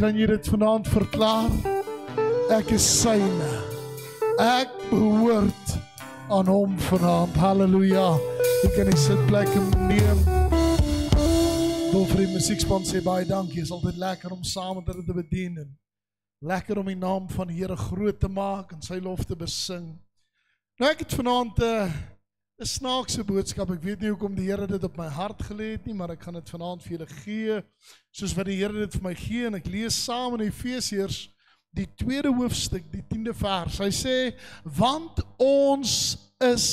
Kan jy dit vanaand verklaar? Ek is syne. Ek behoort aan hom vanaand. Halleluja. Ek kan die sitplek neem. Wil vir die musiekspan sê baie dankie. Is altyd lekker om saam met hulle te bedien en lekker om die naam van die Here groot te maak en sy lof te besing. Nou ek het vanaand 'n uh, 'n snaakse boodskap. Ek weet nie hoekom die Here dit op my hart gelê het nie, maar ek gaan dit vanaand vir julle gee soos wat die Here dit vir my gee en ek lees saam in Efesiërs die tweede hoofstuk, die 10de vers. Hy sê want ons is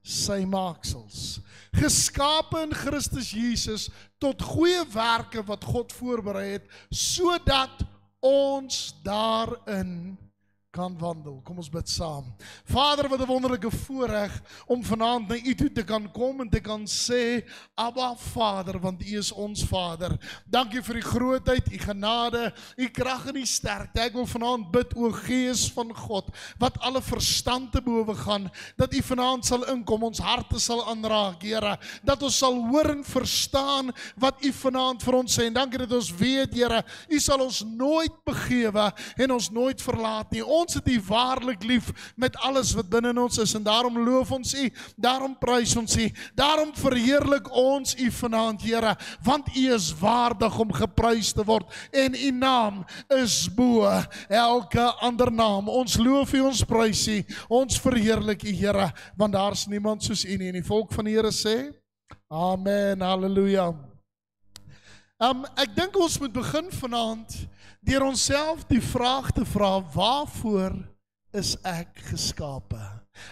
sy maaksels, geskape in Christus Jesus tot goeie werke wat God voorberei het sodat ons daarin kan wandel. Kom ons bid saam. Vader, wat 'n wonderlike voorreg om vanaand na U toe te kan kom en te kan sê, Abba Vader, want U is ons Vader. Dankie vir U grootheid, U genade, U krag en U sterkte. Ek wil vanaand bid o Gees van God, wat alle verstand te bowe gaan, dat U vanaand sal inkom, ons harte sal aanraak, Here, dat ons sal hoor en verstaan wat U vanaand vir ons sê. En dankie dat ons weet, Here, U sal ons nooit begewe en ons nooit verlaat nie. Ons ons het U waarlik lief met alles wat binne in ons is en daarom loof ons U, daarom prys ons U, daarom verheerlik ons U vanaand, Here, want U is waardig om geprys te word en U naam is bo elke ander naam. Ons loof U, ons prys U, ons verheerlik U, Here, want daar's niemand soos U nie. En die volk van die Here sê: Amen. Halleluja. Um ek dink ons moet begin vanaand deur onsself die vraag te vra waarvoor is ek geskape?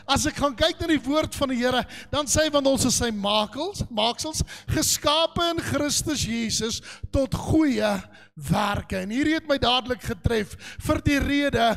As ek gaan kyk na die woord van die Here, dan sê hy want ons is sy makels, maaksels, geskape in Christus Jesus tot goeie werke. En hierdie het my dadelik getref vir die rede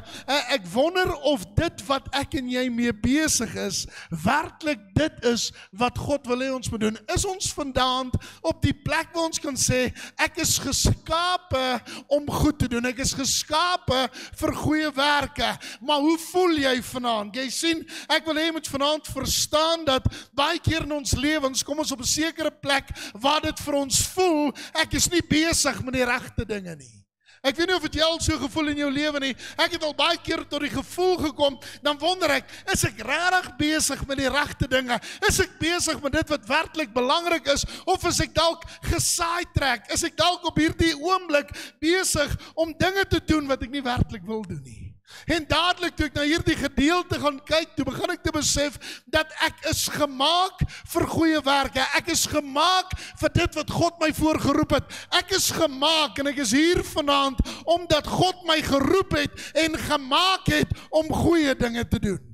ek wonder of dit wat ek en jy mee besig is, werklik dit is wat God wil hê ons moet doen. Is ons vandaan op die plek waar ons kan sê ek is geskape om goed te doen. Ek is geskape vir goeie werke. Maar hoe voel jy vanaand? Jy sien, ek wil hê jy moet vanaand verstaan dat baie keer in ons lewens kom ons op 'n sekere plek waar dit vir ons voel ek is nie besig met die regte dinge nie. Ek weet nie of dit jy al so gevoel in jou lewe nie. Ek het al baie keer tot die gevoel gekom, dan wonder ek, is ek regtig besig met die regte dinge? Is ek besig met dit wat werklik belangrik is of is ek dalk gesaai trek? Is ek dalk op hierdie oomblik besig om dinge te doen wat ek nie werklik wil doen nie? En dadelik toe ek na hierdie gedeelte gaan kyk, toe begin ek te besef dat ek is gemaak vir goeie werke. Ek is gemaak vir dit wat God my voorgeroep het. Ek is gemaak en ek is hier vanaand omdat God my geroep het en gemaak het om goeie dinge te doen.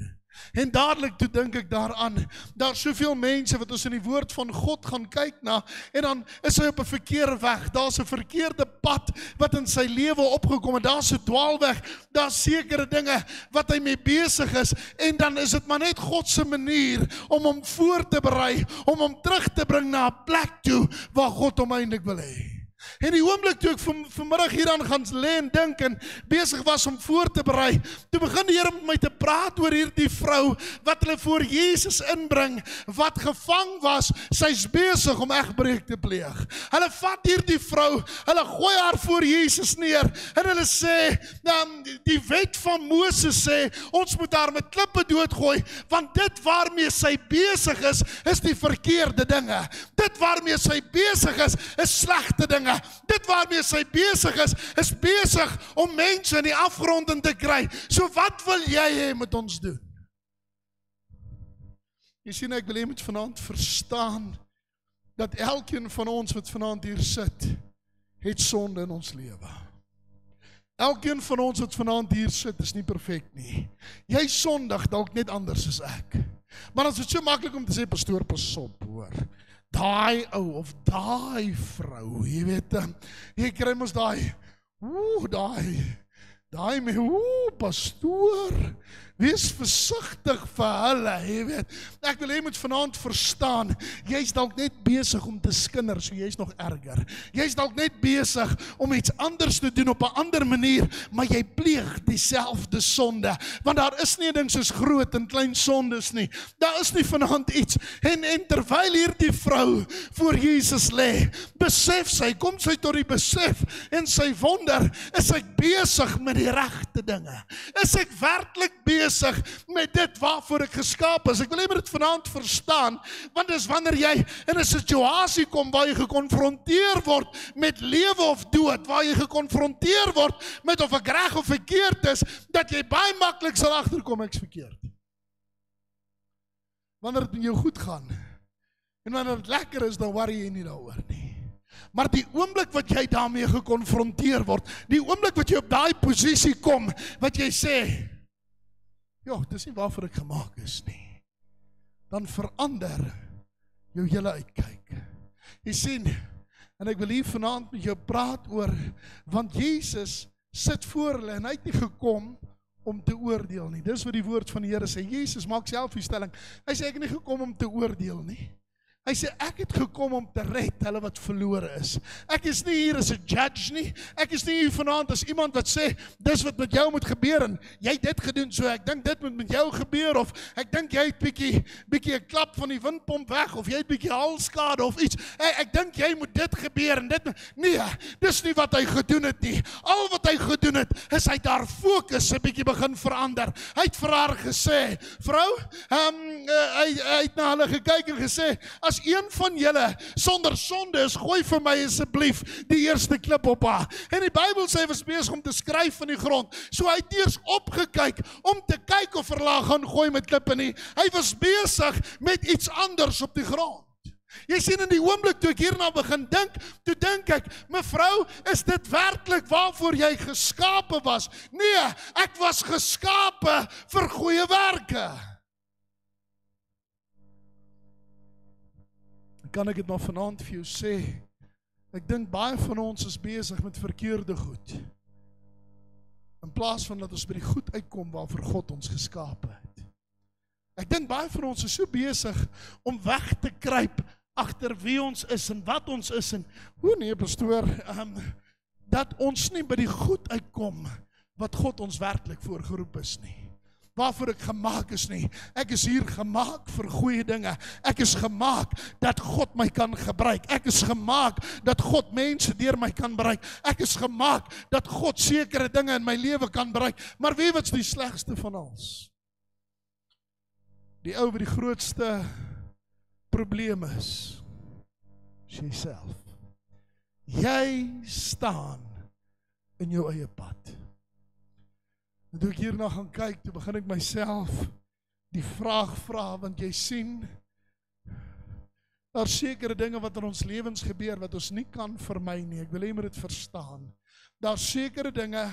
En dadelik toe dink ek daaraan, daar's soveel mense wat ons in die woord van God gaan kyk na en dan is hy op 'n verkeerde weg. Daar's 'n verkeerde pad wat in sy lewe opgekom het. Daar's 'n dwaalweg. Daar's sekere dinge wat hy mee besig is en dan is dit maar net God se manier om hom voor te berei, om hom terug te bring na 'n plek toe waar God hom eintlik wil hê. En die oomblik toe ek van, vanmiddag hieraan gaan lê en dink en besig was om voor te berei, toe begin die Here met my te praat oor hierdie vrou wat hulle voor Jesus inbring wat gevang was. Sy's besig om egbreek te pleeg. Hulle vat hierdie vrou, hulle gooi haar voor Jesus neer en hulle sê, "Nou die wet van Moses sê ons moet haar met klippe doodgooi want dit waarmee sy besig is, is die verkeerde dinge. Dit waarmee sy besig is, is slegte dinge." Dit waarmee sy besig is, is besig om mense in die afgrond in te kry. So wat wil jy hê moet ons doen? Jy sien ek wil hê moet vanaand verstaan dat elkeen van ons wat vanaand hier sit, het sonde in ons lewe. Elkeen van ons wat vanaand hier sit, is nie perfek nie. Jy sondig dalk net anders as ek. Maar dit so maklik om te sê pastoor pas op, hoor daai ou of daai vrou, jy weet, jy kry mos daai ooh, daai daai me ooh pastoor, wees versigtig vir hulle, jy weet. Ek wil hê jy moet vanaand verstaan, jy's dalk net besig om te skinder, so jy's nog erger. Jy's dalk net besig om iets anders te doen op 'n ander manier, maar jy pleeg dieselfde sonde, want daar is nie ding soos groot en klein sondes nie. Daar is nie vanaand iets en en terwyl hierdie vrou voor Jesus lê, besef sy, kom sy tot die besef en sy wonder, is ek besig met die regte dinge? Is ek werklik besig met dit waarvoor ek geskaap is? Ek wil hê moet dit vanaand verstaan, want dis wanneer jy in 'n situasie kom waar jy gekonfronteer word met lewe of dood, waar jy gekonfronteer word met of ek reg of verkeerd is, dat jy baie maklik sal agterkom ek's verkeerd. Wanneer dit met jou goed gaan en wanneer dit lekker is, dan worry jy nie daaroor nie. Maar die oomblik wat jy daarmee gekonfronteer word, die oomblik wat jy op daai posisie kom wat jy sê, "Ja, dis nie waarvoor ek gemaak is nie." Dan verander jou hele uitkyk. Jy sien, en ek wil hier vanaand met jou praat oor want Jesus sit voor hulle en hy het nie gekom om te oordeel nie. Dis wat die woord van die Here sê. Jesus maak self die stelling. Hy sê ek het nie gekom om te oordeel nie. Hy sê ek het gekom om te red hulle wat verlore is. Ek is nie hier as 'n judge nie. Ek is nie hier vanaand as iemand wat sê dis wat met jou moet gebeur en jy het dit gedoen so ek dink dit moet met jou gebeur of ek dink jy het bietjie bietjie 'n klap van die windpomp weg of jy het bietjie halskade of iets. Ek, ek dink jy moet dit gebeur en dit nee, dis nie wat hy gedoen het nie. Al wat hy gedoen het is hy daar fokus 'n bietjie begin verander. Hy het vir haar gesê, "Vrou, ehm um, uh, hy, hy het na hulle gekyk en gesê, as as een van julle sonder sonde is, gooi vir my asseblief die eerste klip op haar. En die Bybel sê hy was besig om te skryf van die grond. So hy het eers opgekyk om te kyk of verlaag er gaan gooi met klippe nie. Hy was besig met iets anders op die grond. Jy sien in die oomblik toe ek hierna begin dink, toe dink ek, mevrou, is dit werklik waarvoor jy geskape was? Nee, ek was geskape vir goeie werke. Kan ek dit maar vanaand vir jou sê. Ek dink baie van ons is besig met verkeerde goed. In plaas van dat ons by die goed uitkom waarvoor God ons geskaap het. Ek dink baie van ons is so besig om weg te kruip agter wie ons is en wat ons is en hoe nee pastoor, um, dat ons nie by die goed uitkom wat God ons werklik voorgeroep is nie waarvoor ek gemaak is nie. Ek is hier gemaak vir goeie dinge. Ek is gemaak dat God my kan gebruik. Ek is gemaak dat God mense deur my kan bereik. Ek is gemaak dat God sekere dinge in my lewe kan bereik. Maar wie wat's die slegste van ons? Die ou wat die grootste probleem is. Jouself. Jy staan in jou eie pad. En toe ek hierna gaan kyk, toe begin ek myself die vraag vra want jy sien daar sekere dinge wat in ons lewens gebeur wat ons nie kan vermy nie. Ek wil hê jy moet dit verstaan. Daar sekere dinge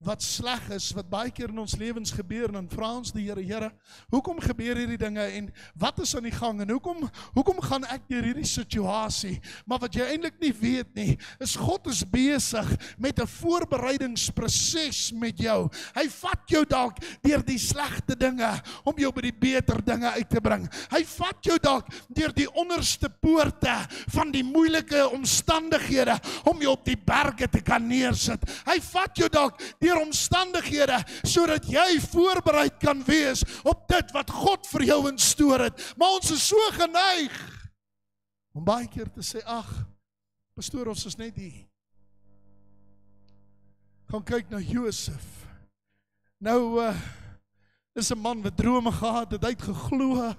wat sleg is wat baie keer in ons lewens gebeur en dan vra ons die Here Here hoekom gebeur hierdie dinge en wat is aan die gang en hoekom hoekom gaan ek deur hierdie situasie? Maar wat jy eintlik nie weet nie is God is besig met 'n voorbereidingsproses met jou. Hy vat jou dalk deur die slegte dinge om jou by die beter dinge uit te bring. Hy vat jou dalk deur die onderste poorte van die moeilike omstandighede om jou op die berge te kan neersit. Hy vat jou dalk deur deur omstandighede sodat jy voorberei kan wees op dit wat God vir jou instoor het. Maar ons is so geneig om baie keer te sê ag, pastoor ons is net hier. Kom kyk na Josef. Nou uh is 'n man wat drome gehad het, hy het geglo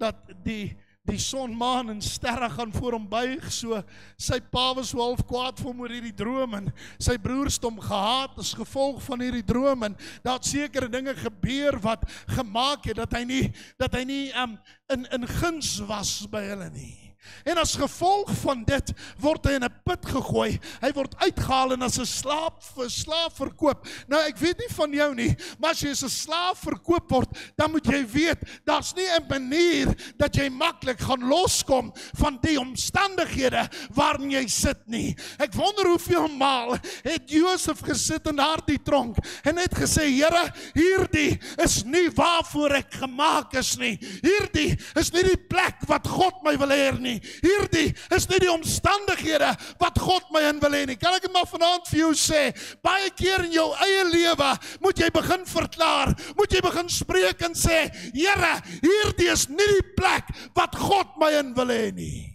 dat die die son, maan en sterre gaan voor hom buig. So sy pa was so half kwaad vir hom oor hierdie droom en sy broers het hom gehaat as gevolg van hierdie droom en daar het sekere dinge gebeur wat gemaak het dat hy nie dat hy nie um, in in guns was by hulle nie. En as gevolg van dit word hy in 'n put gegooi. Hy word uitgehaal en as 'n slaaf vir slaaf verkoop. Nou ek weet nie van jou nie, maar as jy as 'n slaaf verkoop word, dan moet jy weet, daar's nie 'n manier dat jy maklik gaan loskom van die omstandighede waarin jy sit nie. Ek wonder hoeveel maal het Josef gesit in daardie tronk en het gesê, Here, hierdie is nie waarvoor ek gemaak is nie. Hierdie is nie die plek wat God my wil hê nie. Hierdie is nie die omstandighede wat God my in wil hê nie. Kan ek dit maar vanaand vir jou sê? Baie keer in jou eie lewe moet jy begin verklaar, moet jy begin spreek en sê, Here, hierdie is nie die plek wat God my in wil hê nie.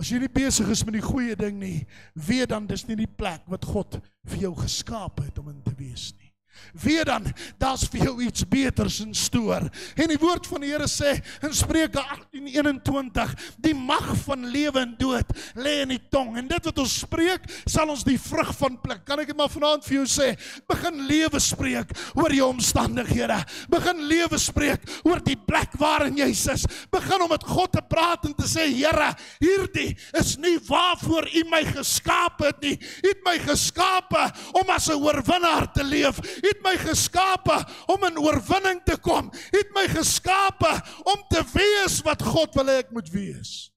As jy nie besig is met die goeie ding nie, weet dan dis nie die plek wat God vir jou geskaap het om in te wees nie. Weet dan, daar's vir jou iets beters in stoor. En die woord van die Here sê in Spreuke 18:21, die mag van lewe en dood lê in die tong. En dit wat ons spreek, sal ons die vrug van pluk. Kan ek dit maar vanaand vir jou sê? Begin lewe spreek oor jou omstandighede. Begin lewe spreek oor die plek waarin jy is. Begin om met God te praat en te sê, Here, hierdie is nie waarvoor U my geskaap het nie. U het my geskape om as 'n oorwinnaar te leef. U het my geskape om in oorwinning te kom. Het my geskape om te wees wat God wil hê ek moet wees.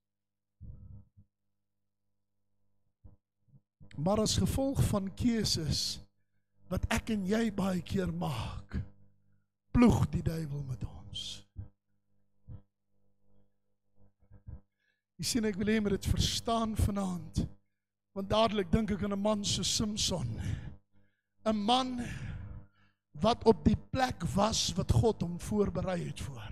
Maar as gevolg van keuses wat ek en jy baie keer maak, ploeg die duiwel met ons. Jy sien ek wil hê moet dit verstaan vanaand. Want dadelik dink ek aan 'n man so Samson. 'n Man wat op die plek was wat God hom voorberei het voor.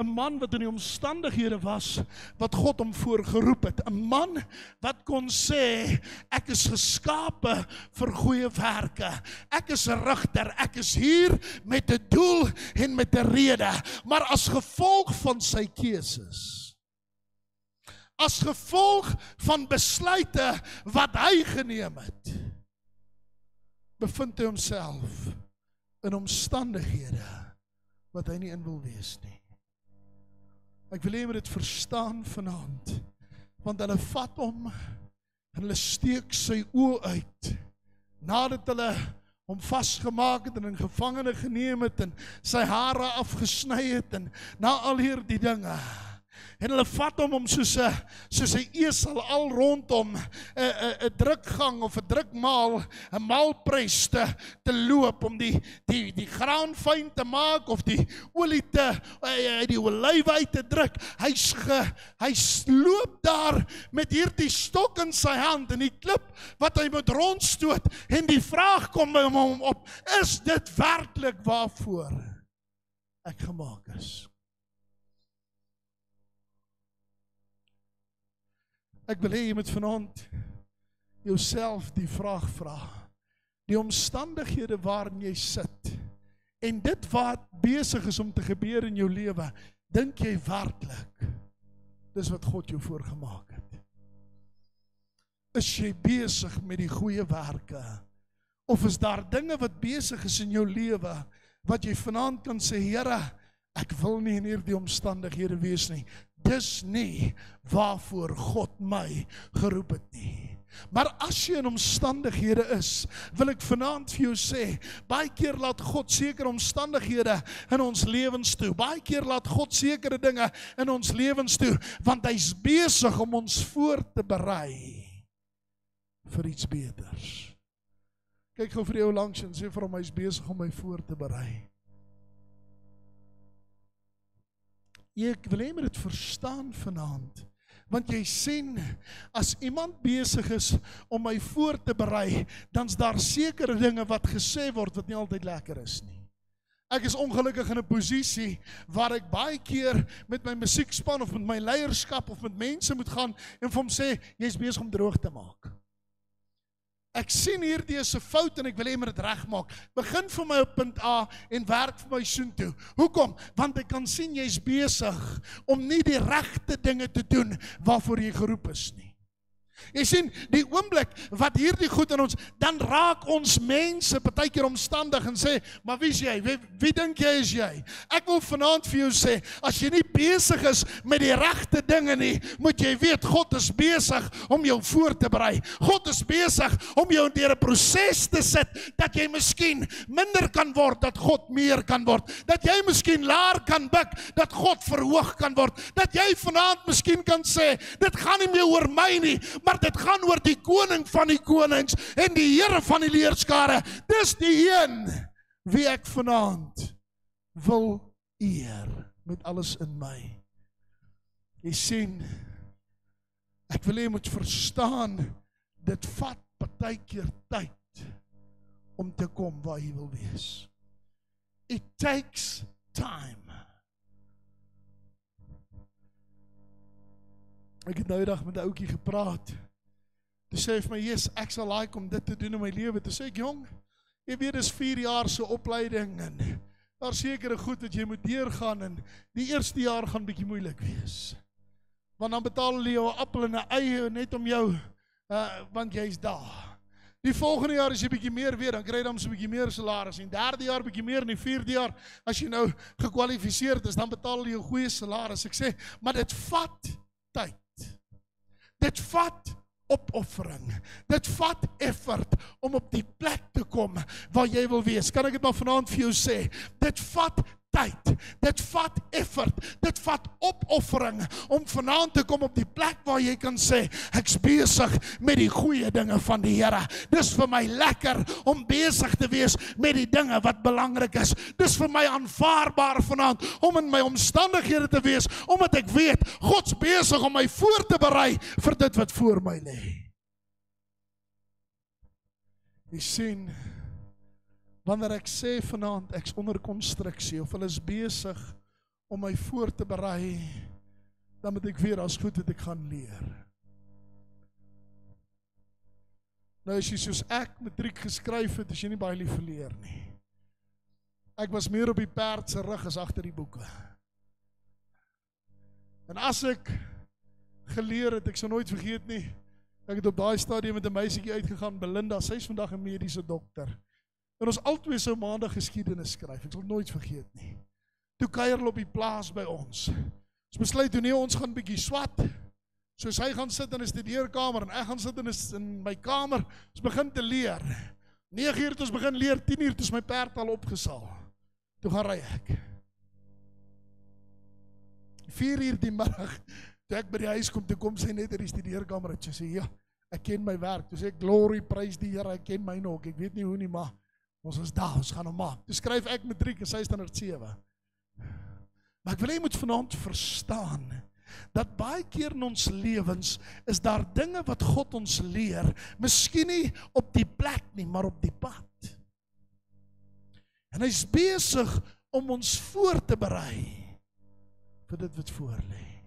'n Man wat in die omstandighede was wat God hom voorgeroep het. 'n Man wat kon sê ek is geskape vir goeie werke. Ek is 'n rigter. Ek is hier met 'n doel en met 'n rede, maar as gevolg van sy keuses as gevolg van besluite wat hy geneem het bevind hy homself in omstandighede wat hy nie in wil wees nie. Ek wil hê jy moet dit verstaan vanaand. Want hulle vat hom en hulle steek sy oë uit nadat hulle hom vasgemaak het en in gevangene geneem het en sy hare afgesny het en na al hierdie dinge en hulle vat hom om soos 'n soos 'n esel al rondom 'n 'n 'n drukgang of 'n drukmaal 'n maalprys te te loop om die die die graan fyn te maak of die olie te uit die olywe uit te druk. Hy's ge hy loop daar met hierdie stok in sy hand en die klip wat hy moet rondstoot en die vraag kom by hom op: Is dit werklik waarvoor ek gemaak is? Ek wil hê jy moet vanaand jouself die vraag vra. Die omstandighede waarin jy sit en dit wat besig is om te gebeur in jou lewe, dink jy werklik dis wat God jou voorgemaak het? Is jy besig met die goeie werke? Of is daar dinge wat besig is in jou lewe wat jy vanaand kan sê, Here, ek wil nie in hierdie omstandighede wees nie dis nie waarvoor God my geroep het nie. Maar as jy in omstandighede is, wil ek vanaand vir jou sê, baie keer laat God sekere omstandighede in ons lewens toe. Baie keer laat God sekere dinge in ons lewens toe, want hy's besig om ons voor te berei vir iets beters. Kyk gou vir jou langs en sê vir hom hy's besig om my voor te berei. Ek wil hê moet dit verstaan vanaand. Want jy sien as iemand besig is om my voor te berei, dan's daar sekere dinge wat gesê word wat nie altyd lekker is nie. Ek is ongelukkig in 'n posisie waar ek baie keer met my musiekspan of met my leierskap of met mense moet gaan en vir hom sê jy's besig om droog te maak. Ek sien hierdie is 'n fout en ek wil hê moet dit regmaak. Begin vir my op punt A en werk vir my soontoe. Hoekom? Want ek kan sien jy's besig om nie die regte dinge te doen waarvoor jy geroep is nie. Jy sien, die oomblik wat hierdie goed in ons, dan raak ons mense partykeer omstandig en sê, "Maar wie is jy? Wie, wie dink jy is jy?" Ek wil vanaand vir jou sê, as jy nie besig is met die regte dinge nie, moet jy weet God is besig om jou voor te berei. God is besig om jou deur 'n proses te sit dat jy miskien minder kan word, dat God meer kan word. Dat jy miskien laer kan buig, dat God verhoog kan word. Dat jy vanaand miskien kan sê, "Dit gaan nie meer oor my nie, maar dit gaan oor die koning van die konings en die Here van die leerskare. Dis die een wie ek vanaand wil eer met alles in my. Jy sien ek wil hê jy moet verstaan dit vat partykeer tyd om te kom waar jy wil wees. It takes time. Ek het nou eendag met 'n ouetjie gepraat. Hy sê vir my, "Jesus, ek sal like om dit te doen in my lewe." Toe sê ek, "Jong, jy weet dis 4 jaar se opleiding en daar sekerre goed wat jy moet deurgaan en die eerste jaar gaan bietjie moeilik wees. Want dan betaal hulle jou 'n appel en 'n ei net om jou uh want jy's daar. Die volgende jaar as jy bietjie meer weet, dan kry jy dan so 'n bietjie meer salaris en derde jaar bietjie meer en die vierde jaar as jy nou gekwalifiseer is, dan betaal hulle jou goeie salaris. Ek sê, maar dit vat tyd. Dit vat opoffering. Dit vat effort om op die plek te kom waar jy wil wees. Kan ek dit maar vanaand vir jou sê? Dit vat tyd. Dit vat effort. Dit vat opoffering om vanaand te kom op die plek waar jy kan sê ek's besig met die goeie dinge van die Here. Dis vir my lekker om besig te wees met die dinge wat belangrik is. Dis vir my aanvaarbaar vanaand om in my omstandighede te wees omdat ek weet God's besig om my voor te berei vir dit wat voor my lê. Jy sien wanneer ek sê vanaand ek's onder konstruksie of hulle is besig om my voor te berei dan moet ek weer as goed wat ek gaan leer. Nou as jy soos ek matriek geskryf het, as jy nie baie lief verleer nie. Ek was meer op die perd se rug as agter die boeke. En as ek geleer het, ek sal nooit vergeet nie. Ek het op daai stadium met 'n meisietjie uitgegaan, Belinda, sy's vandag 'n mediese dokter. En ons albei sou maandag geskiedenis skryf. Ek sal nooit vergeet nie. Toe kuier hulle op die plaas by ons. Ons besluit toe nee, ons gaan bietjie swat. So sy gaan sit in 'n studeerkamer en ek gaan sit in 'n in my kamer. Ons begin te leer. 9 uur het ons begin leer, 10 uur het ons my perd al opgesaal. Toe gaan ry ek. 4 uur die middag, toe ek by die huis kom, toe kom sy net uit die studeerkamer en sy sê ja, ek ken my werk. Toe sê ek glory, prys die Here, ek ken my nog. Ek weet nie hoe nie, maar Ons is daar, ons gaan hom maak. Dis skryf ek matriek en sy standaard 7. Maar ek wil hê jy moet vanaand verstaan dat baie keer in ons lewens is daar dinge wat God ons leer, miskien nie op die plek nie, maar op die pad. En hy's besig om ons voor te berei vir dit wat voor lê.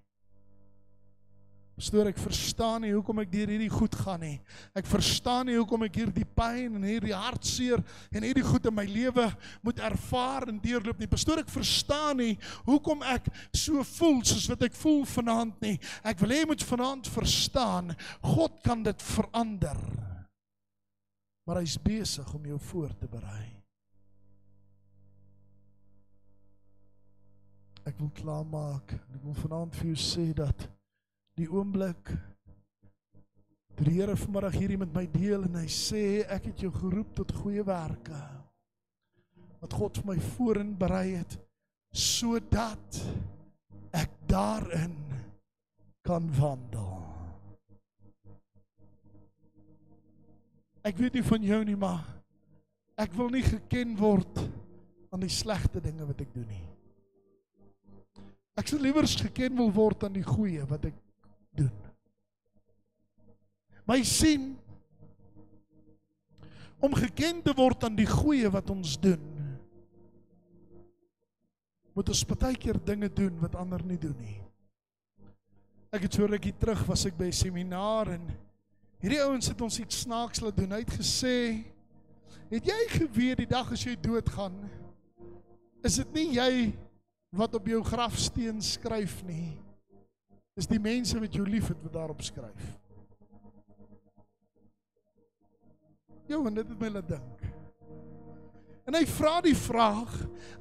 Pastoor, ek verstaan nie hoekom ek deur hierdie goed gaan nie. Ek verstaan nie hoekom ek hierdie pyn en hierdie hartseer en hierdie goed in my lewe moet ervaar en deurloop nie. Pastoor, ek verstaan nie hoekom ek so voel soos wat ek voel vanaand nie. Ek wil hê jy moet vanaand verstaan, God kan dit verander. Maar hy's besig om jou voor te berei. Ek wil klaarmaak. Ek wil vanaand vir jou sê dat die oomblik toe die Here vanmiddag hierdie met my deel en hy sê ek het jou geroep tot goeie werke wat God vir my voorin berei het sodat ek daarin kan wandel. Ek weet nie van jou nie, maar ek wil nie geken word aan die slegte dinge wat ek doen nie. Ek sou liewer geken wil word aan die goeie wat ek doen. My sien om geken te word aan die goeie wat ons doen. Moet ons baie keer dinge doen wat ander nie doen nie. Ek het so rukkie terug was ek by 'n seminaar en hierdie ouens het ons iets snaaks laat doen. Hy het gesê: "Het jy geweet die dag as jy doodgaan, is dit nie jy wat op jou grafsteen skryf nie, Dis die mense wat jou liefhet wat daarop skryf. En dit het my laat dink. En hy vra die vraag,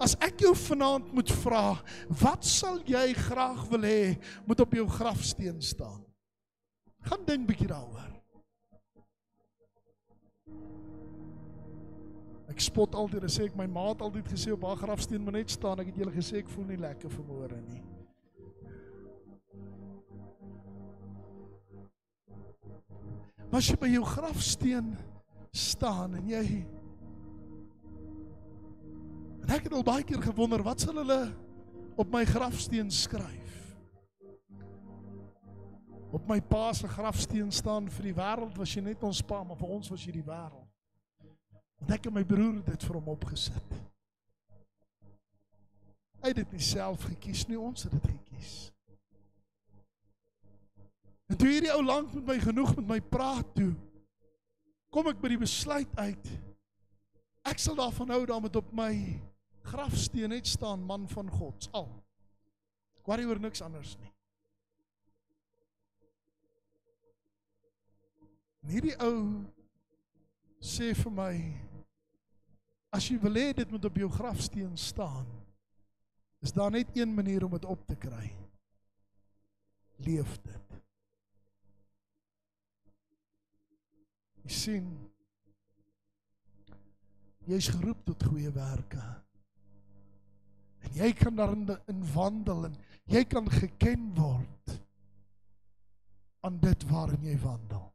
as ek jou vanaand moet vra, wat sal jy graag wil hê moet op jou grafsteen staan? Gaan dink bietjie daaroor. Ek spot altyd en sê ek my ma het altyd gesê op haar grafsteen moet net staan. Ek het julle gesê ek voel nie lekker vanmôre nie. Maar as jy by jou grafsteen staan en jy En ek het al baie keer gewonder wat sal hulle op my grafsteen skryf? Op my pa se grafsteen staan vir die wêreld was jy net ons pa, maar vir ons was jy die wêreld. Want ek en my broer het dit vir hom opgesit. Hy het dit nie self gekies nie, ons het dit gekies. En toe hierdie ou lank met my genoeg met my praat toe, kom ek by die besluit uit. Ek sal daarvan hou dat met op my grafsteen net staan man van God. Al. Ek worry oor niks anders nie. En hierdie ou sê vir my as jy wil hê dit moet op jou grafsteen staan, is daar net een manier om dit op te kry. Leef dit. Jy sien jy's geroep tot goeie werke. En jy kan daarin in wandel en jy kan geken word aan dit waarin jy wandel.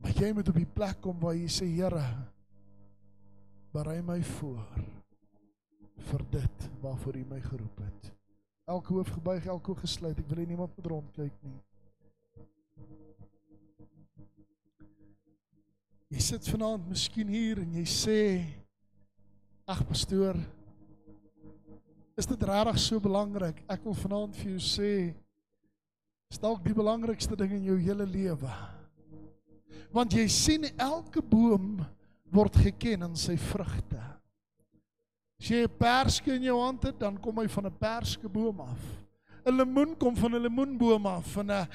Maar jy moet op die plek kom waar jy sê Here, berei my voor vir dit waarvoor U my geroep het. Elke hoof gebuig, elke oog gesluit. Ek wil nie iemand met rondkyk nie. Jy sit vanaand miskien hier en jy sê ag pastoor is dit regtig so belangrik? Ek wil vanaand vir jou sê is dalk die belangrikste ding in jou hele lewe. Want jy sien elke boom word geken aan sy vrugte. As jy 'n perske in jou hand het, dan kom hy van 'n perskeboom af. 'n Lemoen kom van 'n lemoenboom af, van 'n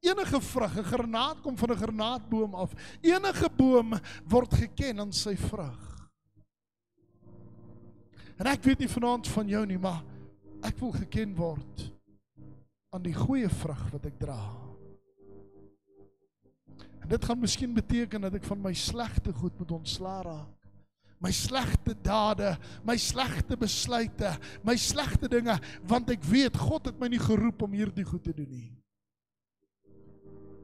enige vrug, 'n granaat kom van 'n granaatboom af. Enige boom word geken aan sy vrug. En ek weet nie vanaand van jou nie, maar ek wil geken word aan die goeie vrug wat ek dra. En dit gaan miskien beteken dat ek van my slegte goed moet ontslaa raak. My slegte dade, my slegte besluite, my slegte dinge, want ek weet God het my nie geroep om hierdie goed te doen nie.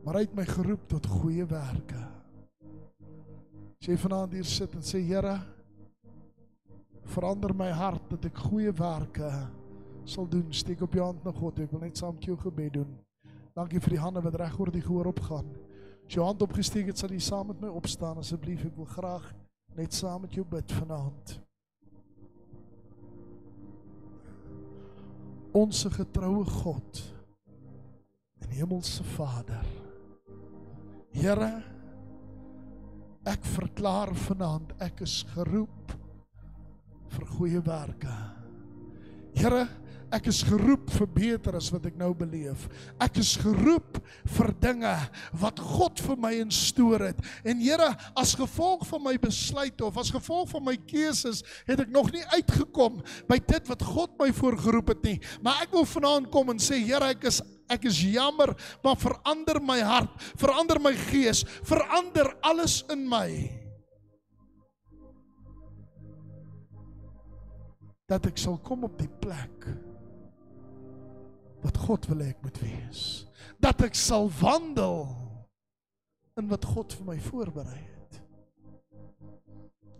Maar hy het my geroep tot goeie werke. As jy vanaand hier sit en sê Here, verander my hart dat ek goeie werke sal doen, steek op jou hand na God. Ek wil net saam met jou gebed doen. Dankie vir die hande wat reg oor die gehoor opgaan. As jou hand opgesteek het, sal jy saam met my opstaan asseblief. Ek wil graag net saam met jou bid vanaand. Onse getroue God en Hemelse Vader. Here, ek verklaar vanaand ek is geroep vir goeie werke. Here, Ek is geroep vir beter as wat ek nou beleef. Ek is geroep vir dinge wat God vir my instoor het. En Here, as gevolg van my besluite of as gevolg van my keuses, het ek nog nie uitgekom by dit wat God my voorgeroep het nie. Maar ek wil vanaand kom en sê, Here, ek is ek is jammer, maar verander my hart, verander my gees, verander alles in my. Dat ek sal kom op die plek wat God wil hê ek moet wees. Dat ek sal wandel in wat God vir my voorberei het.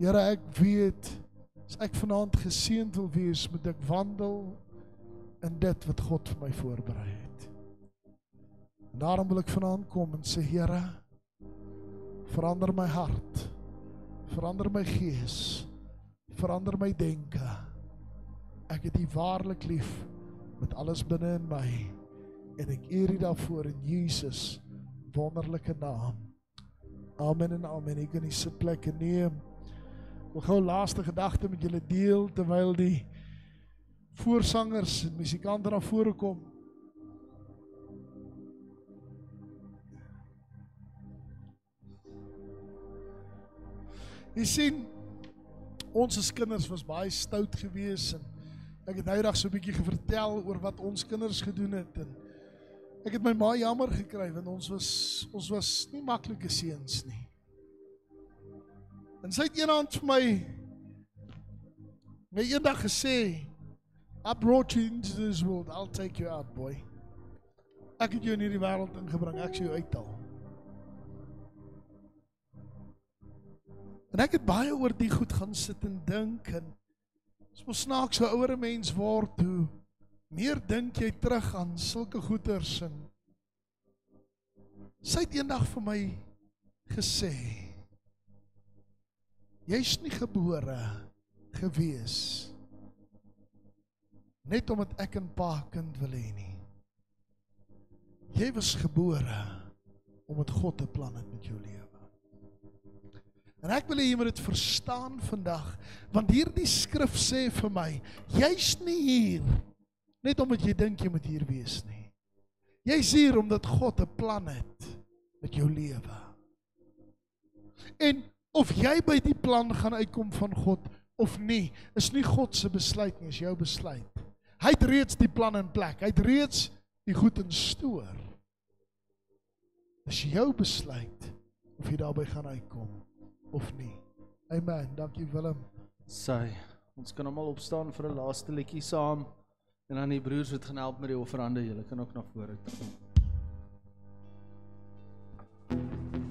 Here, ek weet as ek vanaand geseënd wil wees, moet ek wandel in dit wat God vir my voorberei het. En daarom wil ek vanaand kom en sê Here, verander my hart. Verander my gees. Verander my denke. Ek het U waarlik lief met alles binne in my en ek eer U daarvoor in Jesus wonderlike naam. Amen en amen. Ek kan nie se plek neem. Ek wil gou laaste gedagte met julle deel terwyl die voorsangers en musikante er na vore kom. Jy sien ons as kinders was baie stout geweest en ek het nou eendag so 'n bietjie gevertel oor wat ons kinders gedoen het en ek het my ma jammer gekry want ons was ons was nie maklike seuns nie. En sy het eendag vir my my eendag gesê I brought you into this world, I'll take you out boy. Ek het jou in hierdie wêreld ingebring, ek sou jou uithaal. En ek het baie oor die goed gaan sit en dink en as mos snaaks so ouer mens word hoe meer dink jy terug aan sulke goeters en sy het eendag vir my gesê jy's nie gebore gewees net omdat ek 'n pa kind wil hê nie. Jy was gebore omdat God 'n plan het met jou lewe En ek wil hê jy moet dit verstaan vandag, want hierdie skrif sê vir my, jy's nie hier net omdat jy dink jy moet hier wees nie. Jy's hier omdat God 'n plan het met jou lewe. En of jy by die plan gaan uitkom van God of nie, is nie God se besluit nie, is jou besluit. Hy het reeds die plan in plek. Hy het reeds die goed in stoor. Dis jou besluit of jy daarbey gaan uitkom of nie. Amen. Dankie Willem. Sy, ons kan almal opstaan vir 'n laaste liedjie saam en dan die broers wat gaan help met die offerande, julle kan ook na vore toe. Thank you.